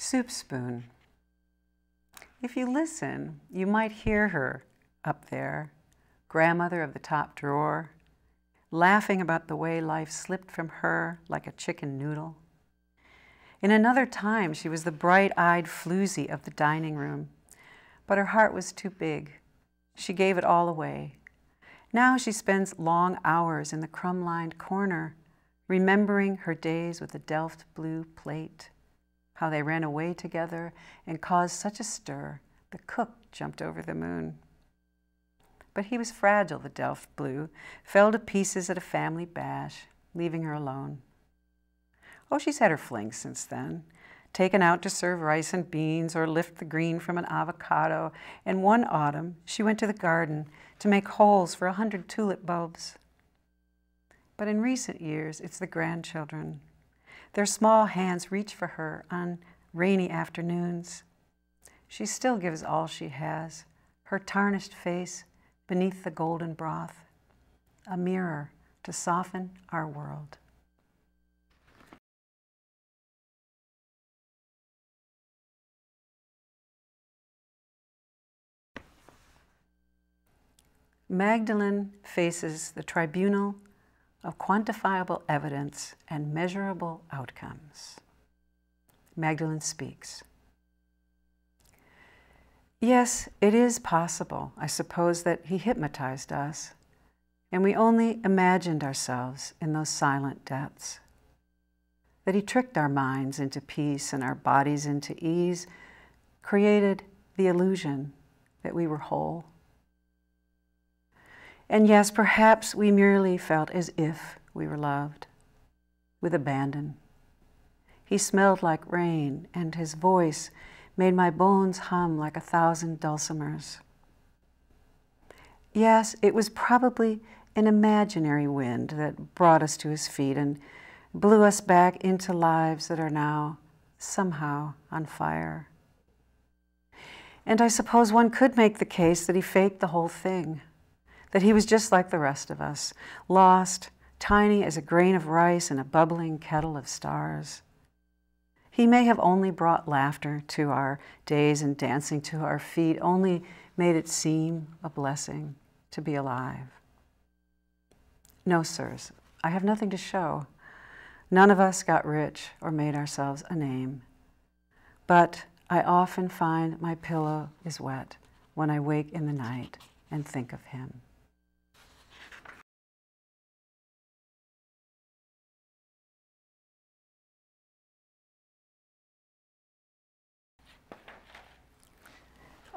Soup spoon. If you listen, you might hear her up there, grandmother of the top drawer, laughing about the way life slipped from her like a chicken noodle. In another time, she was the bright eyed floozy of the dining room, but her heart was too big. She gave it all away. Now she spends long hours in the crumb lined corner, remembering her days with the Delft blue plate, how they ran away together and caused such a stir, the cook jumped over the moon. But he was fragile, the Delft blue, fell to pieces at a family bash, leaving her alone. Oh, she's had her flings since then. Taken out to serve rice and beans or lift the green from an avocado. And one autumn, she went to the garden to make holes for a hundred tulip bulbs. But in recent years, it's the grandchildren. Their small hands reach for her on rainy afternoons. She still gives all she has, her tarnished face beneath the golden broth, a mirror to soften our world. Magdalene faces the tribunal of quantifiable evidence and measurable outcomes. Magdalene speaks. Yes, it is possible, I suppose, that he hypnotized us, and we only imagined ourselves in those silent depths. That he tricked our minds into peace and our bodies into ease, created the illusion that we were whole. And yes, perhaps we merely felt as if we were loved, with abandon. He smelled like rain, and his voice made my bones hum like a thousand dulcimers. Yes, it was probably an imaginary wind that brought us to his feet and blew us back into lives that are now somehow on fire. And I suppose one could make the case that he faked the whole thing that he was just like the rest of us, lost, tiny as a grain of rice in a bubbling kettle of stars. He may have only brought laughter to our days and dancing to our feet, only made it seem a blessing to be alive. No, sirs, I have nothing to show. None of us got rich or made ourselves a name. But I often find my pillow is wet when I wake in the night and think of him.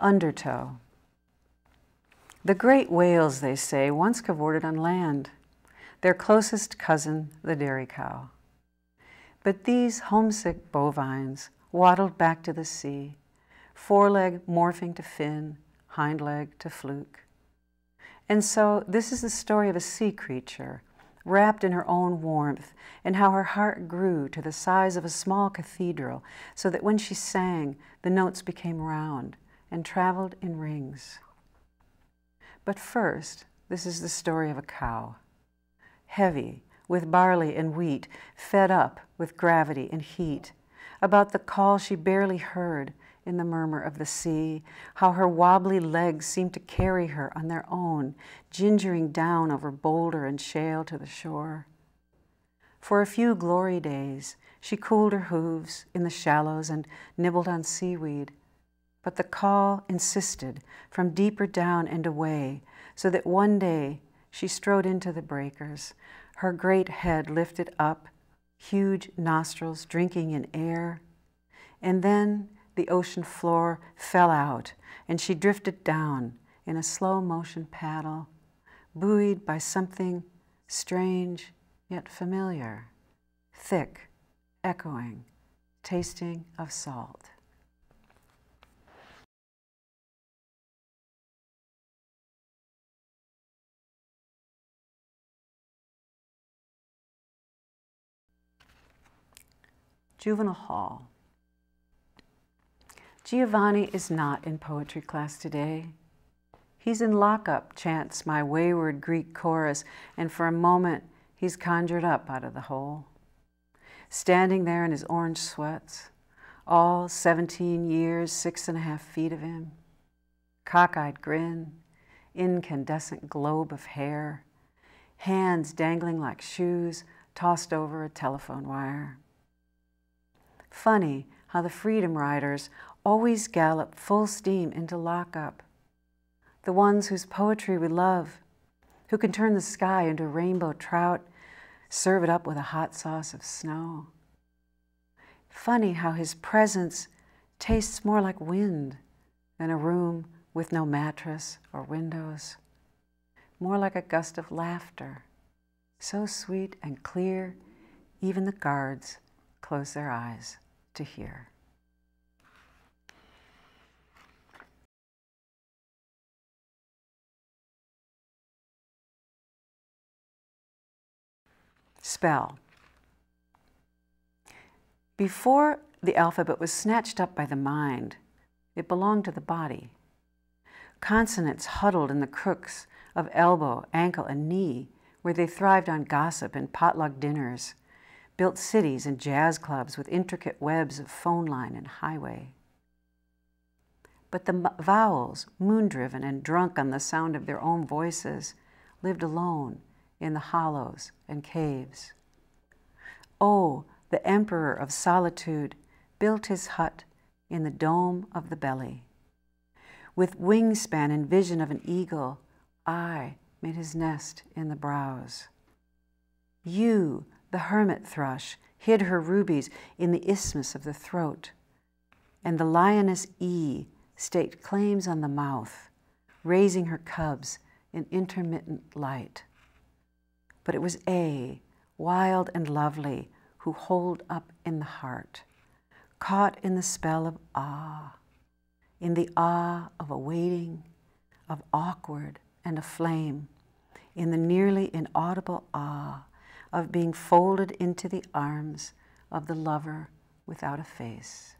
Undertow. The great whales, they say, once cavorted on land, their closest cousin, the dairy cow. But these homesick bovines waddled back to the sea, foreleg morphing to fin, hind leg to fluke. And so this is the story of a sea creature wrapped in her own warmth, and how her heart grew to the size of a small cathedral, so that when she sang, the notes became round, and traveled in rings. But first, this is the story of a cow, heavy with barley and wheat, fed up with gravity and heat, about the call she barely heard in the murmur of the sea, how her wobbly legs seemed to carry her on their own, gingering down over boulder and shale to the shore. For a few glory days, she cooled her hooves in the shallows and nibbled on seaweed, but the call insisted from deeper down and away, so that one day she strode into the breakers, her great head lifted up, huge nostrils drinking in air. And then the ocean floor fell out, and she drifted down in a slow motion paddle, buoyed by something strange yet familiar, thick, echoing, tasting of salt. Juvenile Hall. Giovanni is not in poetry class today. He's in lockup, chants my wayward Greek chorus, and for a moment he's conjured up out of the hole. Standing there in his orange sweats, all 17 years, six and a half feet of him, cockeyed grin, incandescent globe of hair, hands dangling like shoes tossed over a telephone wire. Funny how the Freedom Riders always gallop full steam into lockup. The ones whose poetry we love, who can turn the sky into rainbow trout, serve it up with a hot sauce of snow. Funny how his presence tastes more like wind than a room with no mattress or windows, more like a gust of laughter, so sweet and clear, even the guards close their eyes to hear. Spell. Before the alphabet was snatched up by the mind, it belonged to the body. Consonants huddled in the crooks of elbow, ankle, and knee, where they thrived on gossip and potluck dinners, built cities and jazz clubs with intricate webs of phone line and highway. But the vowels, moon driven and drunk on the sound of their own voices, lived alone in the hollows and caves. Oh, the emperor of solitude built his hut in the dome of the belly. With wingspan and vision of an eagle, I made his nest in the brows. You, the hermit thrush, hid her rubies in the isthmus of the throat, and the lioness E staked claims on the mouth, raising her cubs in intermittent light. But it was A, wild and lovely, who holed up in the heart, caught in the spell of awe, in the awe of awaiting, of awkward and aflame, in the nearly inaudible awe of being folded into the arms of the lover without a face.